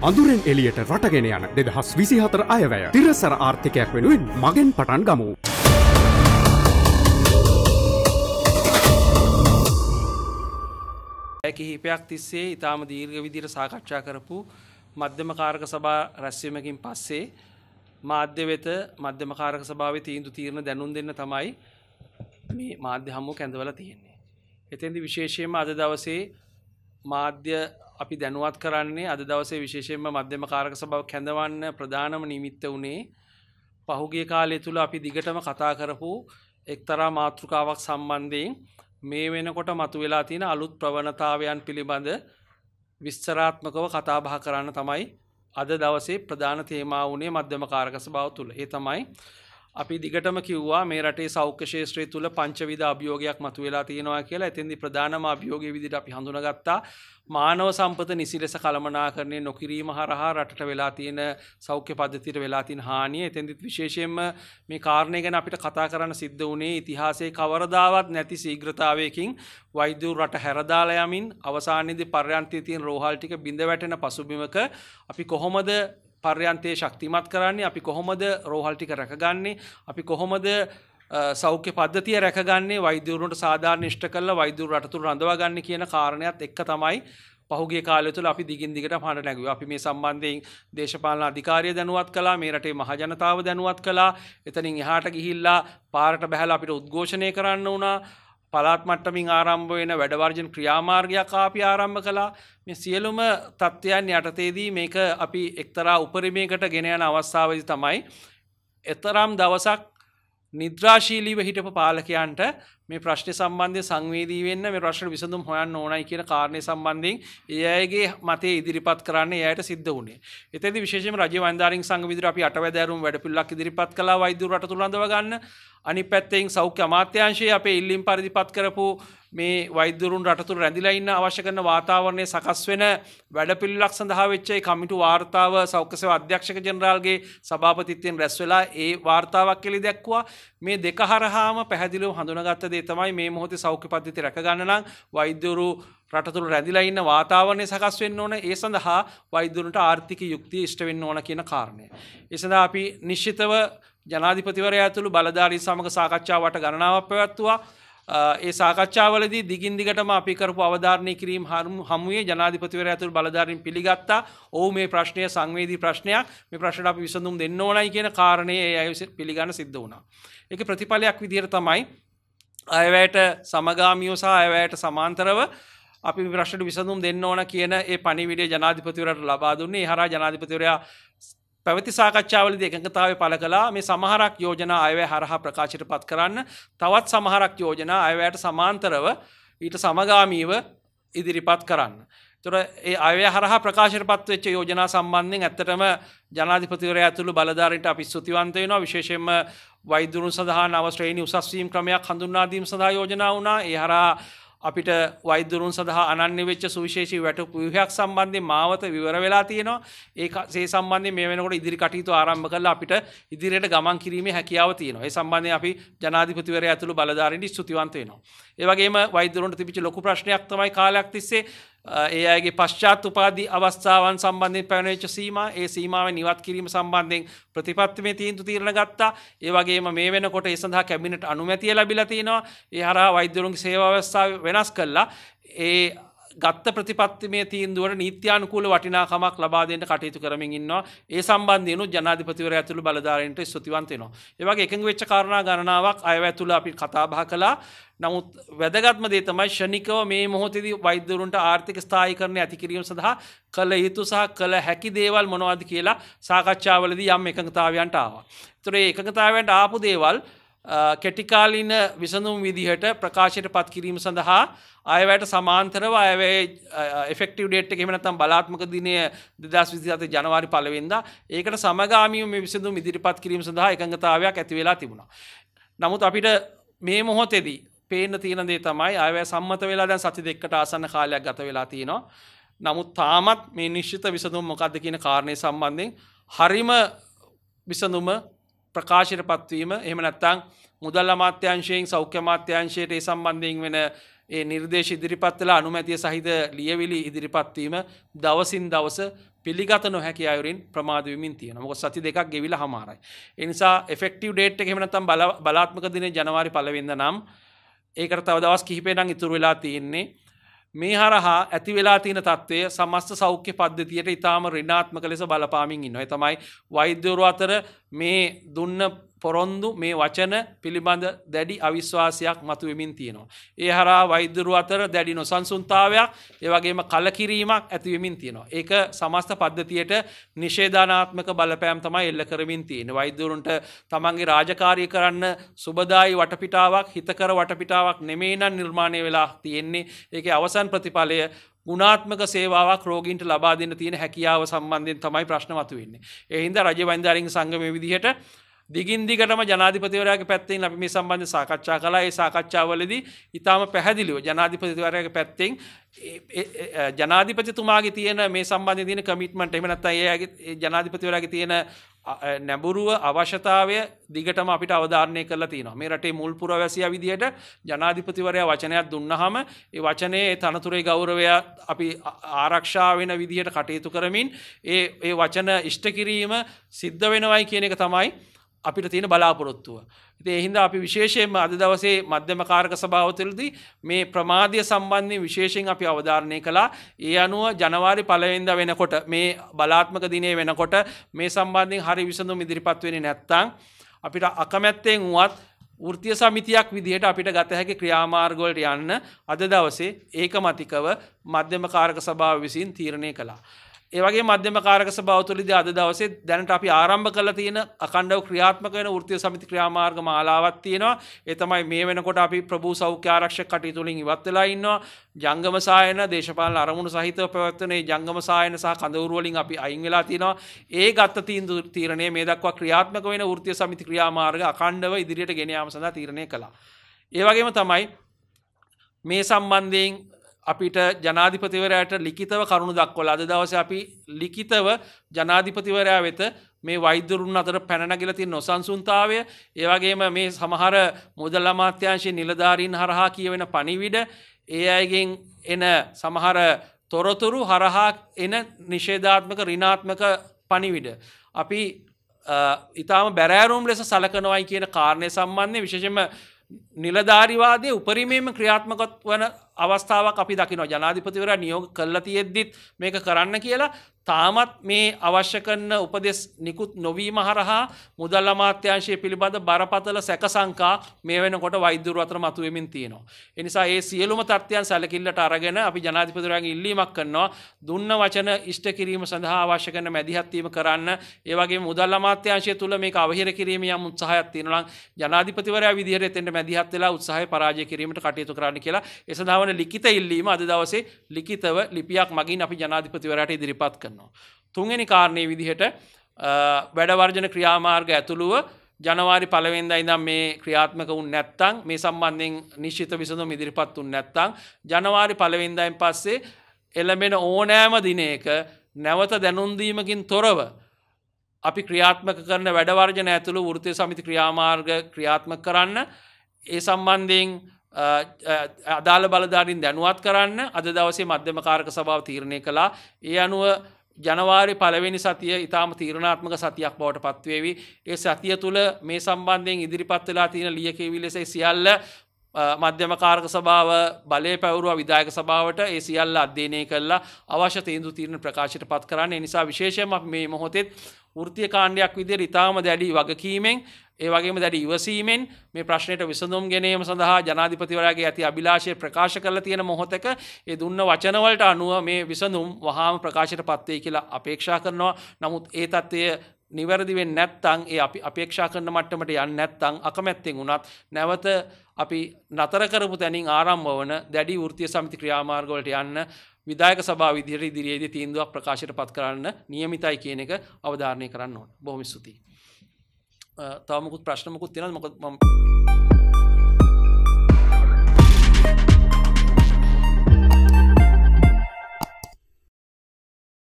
අඳුරෙන් එලියට රටගෙන යන දෙදහස් විසිහතර අයවැය තිරසර ආර්ථිකයක් වෙනුවෙන් මගෙන් පටන් ගමු. ඇ කිහිපයක් තිස්සේ ඉතාම දීර්ඝ විදිර සාකච්ඡා කරපු මධ්‍යම කාරක සභා රැස්වීමකින් පස්සේ මාධ්‍ය වෙත මධ්‍යම කාරක සභාව තීන්දු තීරණ දැනුම් දෙන්න තමයි මේ මාධ්‍ය හම්මු කැඳවල තියෙන්නේ. එතැදි විශේෂයෙන්ම අද දවසේ මාධ්‍ය අපි දැනුවත් කරන්නේ අද දවසේ විශේෂයෙන්ම මධ්‍යම කාරක සභාව කැඳවන්න ප්‍රධානම නිමිත්ත වනේ පහුගේ කාලය තුළ අපි දිගටම කතා කරපු එක්තරා මාතෘකාවක් සම්බන්ධයෙන් මේ වෙනකොට මතු වෙලා තියෙන අලුත් ප්‍රවණතාවයන් පිළිබඳ විස්තරාත්මකව කතාබහ කරන්න තමයි අද දවසේ ප්‍රධාන තේමා වනේ මධ්‍යම කාරකස බව තුළ ඒ තමයි අපි දිගටම කිව්වා මේ රටේ සෞඛ්‍ය ශේත්‍රය තුළ පංචවිධ අභියෝගයක් මතු වෙලා තියෙනවා කියලා. ඇතින්දි ප්‍රධානම අභියෝග විදිට අපි හඳුනගත්තා. මානව සම්පත නිසි ලෙස කළමනා කරණය නොකිරීම හරහා රටට වෙලා තියෙන සෞඛ්‍ය පද්ධතිට වෙලා තින් හානිය. එතැදිත් විශේෂයෙන්ම මේ කාරණය ගැන අපිට කතා කරන්න සිද්ධ වනේ ඉතිහාසේ කවරදාවත් නැති සීග්‍රතාවයකින් වෛද්‍යූ රට හැරදාලයමින් අවසානයේද පර්යන්තය තියෙන් රෝහල්ටික බිඳ වැටෙන පසුබිමක අපි කොහොමද පර්යන්තයේ ශක්තිමත් කරන්නේ අපි කොහොමද රෝහල්ටික රැකගන්නේ අපි කොහොමද සෞඛ්‍ය පද්ධතිය රැකගන්නේ වෛද්‍යවරුන්ට සාධාරණ නිෂ්ට කල්ල වෛද්‍යවරු රටතුර රඳවාගන්න කියන කාරණයක් එක්ක තමයි පහුගේ කාල තුළ අපි දිගින් දිගට පහට නැගව. අපි මේ සම්බන්ධයෙන් දේශපාලන අධිකාරය දැනුවත් කලා මේ රටේ මහජනතාව දැනුවත් කලා එතනින් එහාට ගිහිල්ලා පාරට බැහල අපිට උද්ඝෝෂණය කරන්න වුණා. පලාත් මට්ටමින් ආරම්භ වෙන වැඩවර්ජන ක්‍රියාමාර්ගයක් ආපි ආරම්භ කලා මේ සියලුම තත්ත්වයන් යටතේදී මේක අපි එක්තරා උපරිමයකට ගෙන යන අවස්ථාවදි තමයි එතරම් දවසක් නිද්‍රාශීලීව හිටපු පාලකයන්ට මේ ප්‍රශ්න සම්බන්ධය සංවේදී වෙන්න මේ ප්‍රශ්න විසඳුම් හොයන්න ඕනයි කියන කාරණය සම්බන්ධයෙන් ඒ අයගේ මතේ ඉදිරිපත් කරන්න එයට සිද්ධ වුණේ. එතැදි විශේෂම රජ වන්දාරින් සංවිදිර අපි අටවැදෑරුම් වැඩපිල්ලක් ඉදිරිපත් කලා වෛදුරට තුළඳව ගන්න. අනි පැත්තෙන් සෞඛ්‍ය අමාත්‍යංශයේ අපේ ඉල්ලිම් පරිදිපත් කරපු මේ වෛද්‍යරුන් රටතුර රැඳිලා ඉන්න අවශ්‍ය කරන වාතාවරණය සකස් වෙන වැඩපිළිවෙලක් සඳහා වෙච්ච ඒ කමිටු වාර්තාව සෞඛ්‍ය සේවා අධ්‍යක්ෂක ජෙනරාල්ගේ සභාපතිත්වයෙන් රැස් වෙලා ඒ වාර්තාවක් එළි දැක්වුවා මේ දෙක හරහාම පැහැදිලිව හඳුනාගත්ත දේ තමයි මේ මොහොතේ සෞඛ්‍ය පද්ධති රැක ගන්න නම් වෛද්‍යවරු රටතුළ රැඳිලා ඉන්න වාතාවරණය සකස් වෙන්න ඕන ඒ සඳහා වෛද්‍යරුන්ට ආර්ථික යුක්තිය ඉෂ්ට වෙන්න ඕන කියන කාරණය. ඒ සඳහා අපි නිශ්චිතව ජනාධිපතිවරයා ඇතුළු බලධාරී සමග සාකච්ඡාවට ගණනාවක් පැවැත්තුවා ඒ සාකච්ඡාවලදී දිගින් දිගටම අපි කරපු අවධාරණය කිරීම හමුවේ ජනාධිපතිවර ඇතුළ බලධාරින් පිළිගත්තා ඕ මේ ප්‍රශ්නය සංවේදී ප්‍රශ්නයක් මේ ප්‍රශ්න අපි විසඳුම් දෙන්න ඕනයි කියන කාරණය ඒ අය පිළිගන්න සිද්ධ වුණා. එක ප්‍රතිඵලයක් විදිර තමයි අයවැයට සමගාමියෝ සහ අයවැයට සමාන්තරව අපි ප්‍රශ්ට විසඳුම් දෙන්න ඕන කියන ඒ පනිවිඩිය ජනාධිපතිවරට ලබා දුන්නේ හර ජනාධිපතිවරයා පැවති සාකච්ඡාවලද එකඟතාව පල කලා මේ සමහරක් යෝජනා අයවැ හරහා ප්‍රකාශයට පත් කරන්න තවත් සමහරක් යෝජනා අයවැයට සමාන්තරව ඊට සමගාමීව ඉදිරිපත් කරන්න. තුර ඒ අය හරහ ප්‍රකාශයට පත් වෙච්ච යෝජනා සම්බන්ධයෙන් ඇත්තටම ජනාධිපතිවරය ඇතුළු බලධාරයට අපි ස්තුතිවන්තයනවා විශේෂෙන්ම වෛදුරු සඳහා නවස්ට්‍රේණි උසස්වීම් ක්‍රමයක් හඳුන්නාදීම සඳහා යෝජනා වුණා. ඒ හරා අපිට වෛදුරුන් සඳහා අනන්‍ය වෙච්ච සුවිශේෂී වැට පුහයක් සම්බන්ධය මාවත විවර වෙලා තියෙනවා. ඒ සේ සම්බන්ධය මේ වෙනකොට ඉදිරි කටයුතු ආරම්භ කරලා අපිට ඉදිරියට ගමන් කිරීමේ හැකියාව තියෙනවා. ඒ සම්බන්ධය අපි ජනාධිපතිවරය ඇතුළු බලධාරීන් ස්තුතිවන්ත වෙනවා. ඒ වගේම වෛද්‍යවරුන්ට තිබිච්ච ලොකු ප්‍රශ්නයක් තමයි කාලයක් තිස්සේ ඒ අයගේ පශ්චාත් උපාදී අවස්ථාවන් සම්බන්ධයෙන් පැවනෙච්ච සීම ඒ සීමාව නිවත් කිරීම සම්බන්ධයෙන් ප්‍රතිපත්තිමේ තීන්දු තීරණ ගත්තා. ඒ වගේම මේ වෙනකොට ඒ සඳහා කැබිනට අනුමැතිය ලැබිලා තිනවා. ඒ හරහා වෛද්‍යවරුන්ගේ සේවා ව්‍යවස්ථාව වෙනස් කළා. ඒ ගත්ත ප්‍රතිපත්තිමේ තීන්දුවට නීත්‍යානුකූල වටිනාකමක් ලබා දෙන්න කටයුතු කරමින් ඉන්නවා ඒ සම්බන්ධයනු ජනාධිපතිවර ඇතුළු බලධාරයට ස්තුතිවන්ත වෙනවා. ඒ වගේ එකඟ වෙච්ච කාරණා ගණනාවක් අයව ඇතුළ අපි කතා බහ කළා. නමුත් වැදගත්ම දේ තමයි ෂණිකව මේ මොහොතේදී වෛද්‍යවරුන්ට ආර්ථික ස්ථායීකරණය ඇති කිරීම සඳහා කළ යුතු සහ කළ හැකි දේවල් මොනවද කියලා සාකච්ඡාවලදී යම් එකඟතාවයන්ට ආවා. ඒතර ඒ එකඟතාවයන්ට ආපු දේවල් කෙටිකාලින විසඳුම් විදිහට ප්‍රකාශයට පත් කිරීම සඳහා අයවැයට සමාන්තරව අයවේ එෆෙක්ටව ඩේට් එකෙමනතම් බලාත්මක දිනය දෙදස් විසිත ජනවාරි පලවෙද ඒකට සමගාමියම විසිදුම් ඉදිරිපත් කිරීම සඳහා එකඟතාවයක් ඇති වෙලා තිබුණා. නමුත් අපිට මේ මොහොතෙදී පේන තියන දේ තමයි අය සම්මත වෙලා දැන් සති දෙක්කට ආසන්න කාලයක් ගත වෙලා තියෙනවා. නමුත් තාමත් මේ නිශ්චිත විසඳුම් මොකක්ද කියන කාරණය සම්බන්ධයෙන් හරිම විසඳුම ප්‍රකාශයට පත්වීම එහම නැත්තං මුදල් අමාත්‍යංශයෙන් සෞඛ්‍ය මාත්‍යංශයට ඒ සම්බන්ධයෙන් වෙන ඒ නිර්දේශ ඉදිරිපත්වලා අනුමැතිය සහිත ලියවිලි ඉදිරිපත්වීම දවසින් දවස පිළිගත නොහැකි අයුරින් ප්‍රමාදවමින් තියෙන මොක සති දෙකක් ගෙවිල හමාරයි. එනිසා එෆෙක්ටව ඩේට් එකෙමනතම් බලාත්මක දින ජනවාරි පලවෙන්න නම් ඒකට තව දවස් කිහිපේනම් ඉතුරු වෙලා තියෙන්නේ. මේ හරහා ඇති වෙලා තියෙන තත්ත්වය සමස්ත සෞඛ්‍ය පද්ධතියට ඉතාම රිනාත්මක ලෙස බලපාමින් ඉන්න. තමයි වෛද්‍යවරු අතර මේ දුන්න පොරොන්දු මේ වචන පිළිබඳ දැඩි අවිශ්වාසයක් මතුවමින් තියෙනවා. ඒ හරා වෛද්‍යරු අතර දැඩි නොසන්සුන්තාවයක් ඒවගේම කලකිරීමක් ඇතිවමින් තියෙනවා. ඒක සමස්ත පද්ධතියට නිශේධනාත්මක බලපෑම් තමයි එල්ල කරමින් තියෙන. වෛද්‍යවරුන්ට තමන්ගේ රාජකාරය කරන්න සුබදායි වටපිටාවක් හිතකර වටපිටාවක් නෙමේනන් නිර්මාණය වෙලා තියෙන්නේ ඒක අවසන් ප්‍රතිඵලය ගුණාත්මක සේවාවක් රෝගීන්ට ලබා දෙන්න තියෙන හැකියාව සම්බන්ධයෙන් තමයි ප්‍රශ්න මතු වෙන්නේ. එහින්ද රජ වෛද්‍යරින් සංගම විදිහට දිගින් දිගටම ජනාධිපතිවරයාගේ පැත්තෙන් අපි මේ සම්බන්ධ සාකච්ඡා කලා ඒ සාකච්ඡාවලදී ඉතාම පැහැදිලිව ජනාධිපතිවරයාගේ පැත්තෙන් ජනාධිපතිතුමාගේ තියෙන මේ සම්බන්ධ තියෙන කමිට්මන්ට් එහෙම නැත්නම් ඒ ජනාධිපතිවරයාගේ තියෙන නැඹුරුව අවශ්‍යතාවය දිගටම අපිට අවධාරණය කරලා තියෙනවා. මේ රටේ මුල් පුරවැසියා විදියට ජනාධිපතිවරයා වචනයක් දුන්නාම ඒ වචනේ තනතුරේ ගෞරවය අපි ආරක්ෂා වෙන විදිහට කටයුතු කරමින් ඒ ඒ වචන ඉෂ්ට කිරීම සිද්ධ වෙනවයි කියන එක තමයි අපිට තියෙන බලාපොරොත්තුව. ඉතින් ඒ හින්දා අපි විශේෂයෙන්ම අද දවසේ මධ්‍යම කාරක සභාවතුලදී මේ ප්‍රමාදය සම්බන්ධයෙන් විශේෂයෙන් අපි අවධාරණය කළා. ඒ අනුව ජනවාරි පළවෙනිදා වෙනකොට මේ බලාත්මක දිනේ වෙනකොට මේ සම්බන්ධයෙන් හරි විසඳුම් ඉදිරිපත් වෙන්නේ නැත්නම් අපිට අකමැත්තෙන් වුවත් වෘතිය සමිතියක් විදිහට අපිට ගත හැකි ක්‍රියාමාර්ගවලට යන්න අද දවසේ ඒකමතිකව මධ්‍යම කාරක සභාව විසින් තීරණය කළා. ඒවගේ මධ්‍යම කාරක සභවතුලිද අද දවසේ දැනට අපි ආරම්භ කල තියෙන අකණ්ඩව ක්‍රියාත්මක වෙන ෘතිය සමිති ක්‍රියාමාර්ග මාලාවත් තියෙනවා. එතමයි මේ වෙනකොට අපි ප්‍රභූ සෞඛ්‍ය ආරක්ෂ කටයුතුලින් ඉවත්වෙලා ඉන්නවා. ජංගම සායන දේශපාල අරමුණු සහිතව පැවත්වනේ ජංගම සායන සහ කඳවරුවලින් අපි අයින් වෙලා තියෙනවා. ඒ ගත්ත තීන්දු තීරණය මේ දක්වා ක්‍රියාත්මක වෙන ෘතිය සමිති ක්‍රියාමාර්ග අකණ්ඩව ඉදිරියට ගෙනයාම සඳහා තීරණය කළා. ඒවගේම තමයි මේ සම්බන්ධයෙන් අපිට ජනාධිපතිවරයට ලිකිතව කරුණු දක්වල අද දවස අපි ලිකිතව ජනාධිපතිවරයා වෙත මේ වෛද්‍යරුන් අතර පැනනගිල තින් නොසන්සුන්තාවය ඒවගේම මේ සමහර මුදල් අමාත්‍යංශය නිලධාරීන් හරහා කියවෙන පනිවිඩ ඒ අයගෙන් එන සමහර තොරතුරු හරහා එන නිෂේධාත්මක රිනාත්මක පනිවිඩ. අපි ඉතාම බැරෑරුම් ලෙස සලකනවයි කියන කාරණය සම්බන්ධය විශෂම නිලධාරිවාදය උපරිමේම ක්‍රියාත්මකොත් වන අවස්ථාවක් අපි දකින ජනාධිපතිවර නියෝග කල්ල තියෙද්දිත් මේක කරන්න කියලා තාමත් මේ අවශ්‍ය කරන උපදෙස් නිකුත් නොවීම හරහා මුදල් අමාත්‍යංශය පිළිබඳ බරපතල සැකසංකා මේ වෙනකොට වෛද්‍යරු අතර මතුවමින් තියෙනවා. එනිසා ඒ සියලුම තත්ත්වයන් සැලකිල්ලට අරගෙන අපි ජනාධිපතිවරයාගේ ඉල්ලීමක් කරනවා. දුන්න වචන ඉෂ්ට කිරීම සඳහා අවශ්‍ය කරන මැදිහත්වීම කරන්න. ඒවගේ මුදල් අමාත්‍යංශය තුළ මේ අවහිර කිරීම යම් උත්සාහයක් තියෙනවා ජනාධිපතිවරයා විදිහට එතෙන්ට මැදිහත් වෙලා උත්සාහය පරාජය කිරීමට කටයුතු කරන්න කියලා. ඒ සඳහා වන ලිකිත ඉල්ලීම අද දවසේ ලිකිතව ලිපියක් මගින් අපි ජනාධිපතිවරට ඉදිරිපත් කරනවා. තුන්ගනි කාරණය විදිහට වැඩවර්ජන ක්‍රියාමාර්ග ඇතුළුව ජනවාරි පලවෙන්ද ඉදම් මේ ක්‍රියාත්මක වුන් නැත්තං මේ සම්බන්ධයෙන් නිශ්චිත විසඳුම් ඉදිරිපත් වුන් නැත්තං ජනවාරි පලවෙන්දයින් පස්සේ එළඹෙන ඕනෑම දිනයක නැවත දැනුන්දීමකින් තොරව අපි ක්‍රියාත්මක කරන වැඩවර්ජන ඇතුළු වෘතය සමිති ක්‍රියාමාර්ග ක්‍රියාත්ම කරන්න ඒ සම්බන්ධයෙන් අදාළ බලධාරින් දැනුවත් කරන්න. අද දවසේ මධ්‍යම කාරක සභාව තීරණය කළා. ඒ අනුව ජනවාරි පලවෙනි සතිය ඉතාම තීරණාත්මක සතියක් බවට පත්වේවි. ඒ සතිය තුළ මේ සම්බන්ධයෙන් ඉදිරිපත් වෙලා තියෙන ලියකේවි ලෙස සියල්ල මධ්‍යම කාරක සභාව බලය පැවරුව විදායක සභාවට ඒ සියල්ල අධ්‍යයනය කරලා අවශ්‍ය තේන්දු තීරණ ප්‍රකාශයට පත් කරන්න. නිසා විශේෂම මේ මොහොතෙත් ෘතිය කාණ්ඩයක් විදිර ඉතාම දැඩි වගකීමෙන් ඒ වගේම දැඩි ඉවසීමෙන් මේ ප්‍රශ්නයට විසඳුම් ගැනීම සඳහා ජනාධිපතිවරයාගේ ඇති අභිලාශය ප්‍රකාශ කරලා තියෙන මොහොතක ඒ දුන්න වචනවලට අනුව මේ විසඳුම් වහාම ප්‍රකාශයට පත්වේ කියලා අපේක්ෂා කරනවා. නමුත් ඒ තත්ත්වය නිවැරදිවෙන් නැත්තං ඒ අපි අපේක්ෂා කරන මට්ටමට යන්න නැත්තං අකමැත්තෙන් වුණත් නැවත අපි නතර කරපු තැනින් ආරම්භ වන දැඩි වෘතිය සමිති ක්‍රියාමාර්ගවලට යන්න විදායක සභා විදිහට ඉදිරියේදී තීන්දුවක් ප්‍රකාශයට පත් කරන්න නියමිතයි කියන එක අවධාරණය කරන්න ඕන. බොහොම ස්තුතියි. තවමකුත් ප්‍රශ්නමකුත් තියෙනවා මොකද මම